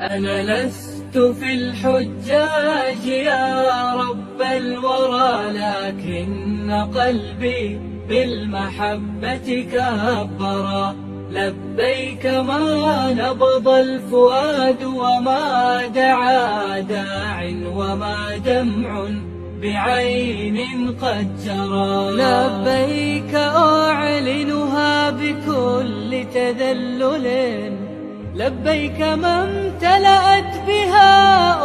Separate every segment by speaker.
Speaker 1: أنا لست في الحجاج يا رب الورى لكن قلبي بالمحبة كبرا لبيك ما نبض الفؤاد وما دعا داع وما دمع بعين قد جرى. لبيك أعلنها بكل تذلل. لبيك ما امتلأت بها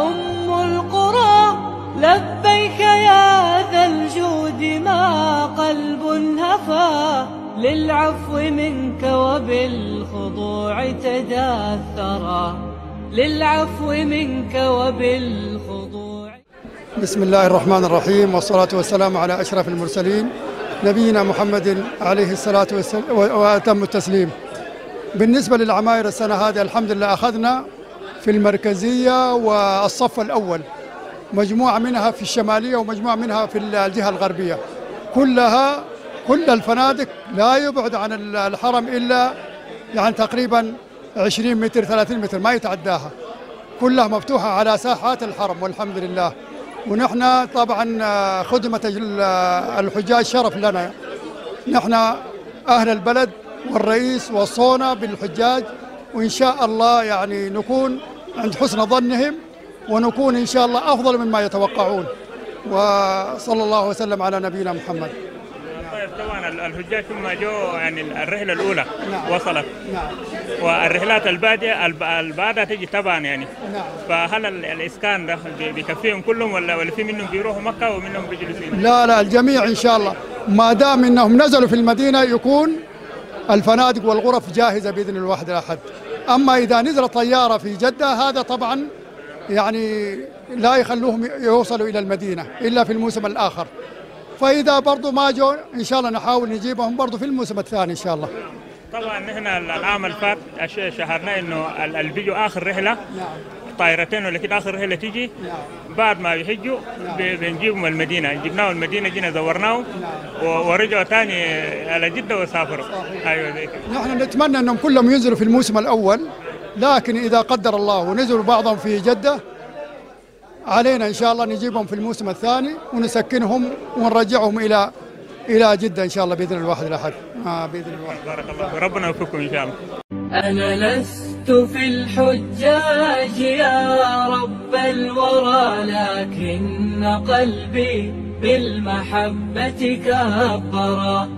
Speaker 1: أم القرى. لبيك يا ذا الجود ما قلب هفى. للعفو منك وبالخضوع تداثرا. للعفو منك وبالخضوع
Speaker 2: بسم الله الرحمن الرحيم والصلاة والسلام على أشرف المرسلين نبينا محمد عليه الصلاة والسلام وأتم التسليم. بالنسبة للعماير السنة هذه الحمد لله أخذنا في المركزية والصف الأول. مجموعة منها في الشمالية ومجموعة منها في الجهة الغربية. كلها كل الفنادق لا يبعد عن الحرم إلا يعني تقريبا 20 متر 30 متر ما يتعداها. كلها مفتوحة على ساحات الحرم والحمد لله. ونحن طبعا خدمة الحجاج شرف لنا. نحن أهل البلد والرئيس وصونا بالحجاج وإن شاء الله يعني نكون عند حسن ظنهم ونكون إن شاء الله أفضل مما يتوقعون. وصلى الله وسلم على نبينا محمد.
Speaker 3: طيب طبعا الحجاج ثم جو يعني الرحلة الأولى
Speaker 2: نعم.
Speaker 3: وصلت.
Speaker 2: نعم.
Speaker 3: والرحلات البادية الب- البعدها تجي طبعا يعني.
Speaker 2: نعم.
Speaker 3: فهل ال- الإسكان ده بي- بيكفيهم كلهم ولا ولا في منهم بيروحوا مكة ومنهم بيجلسوا؟
Speaker 2: لا لا الجميع إن شاء الله. ما دام إنهم نزلوا في المدينة يكون الفنادق والغرف جاهزة بإذن الواحد الأحد. أما إذا نزل طيارة في جدة هذا طبعا يعني لا يخلوهم يوصلوا إلى المدينة إلا في الموسم الآخر. فإذا برضو ما جو إن شاء الله نحاول نجيبهم برضو في الموسم الثاني إن شاء الله.
Speaker 3: طبعا نحن العام اللي فات أش- شهرنا إنه ال- اللي بيجوا آخر رحلة. طائرتين ولا كده اخر رحله تيجي بعد ما يحجوا ب- بنجيبهم المدينة. جبناهم المدينة جينا زورناهم و- ورجعوا ثاني على جدة وسافروا. أيوه زي كده.
Speaker 2: نحن نتمنى أنهم كلهم ينزلوا في الموسم الأول لكن إذا قدر الله ونزلوا بعضهم في جدة علينا إن شاء الله نجيبهم في الموسم الثاني ونسكنهم ونرجعهم إلى إلى جدة إن شاء الله بإذن الواحد الأحد. آه بإذن الواحد.
Speaker 3: بارك الله ربنا يوفقكم إن شاء الله.
Speaker 1: أنا لست في الحجاج يا رب الورى لكن قلبي بالمحبة كبرا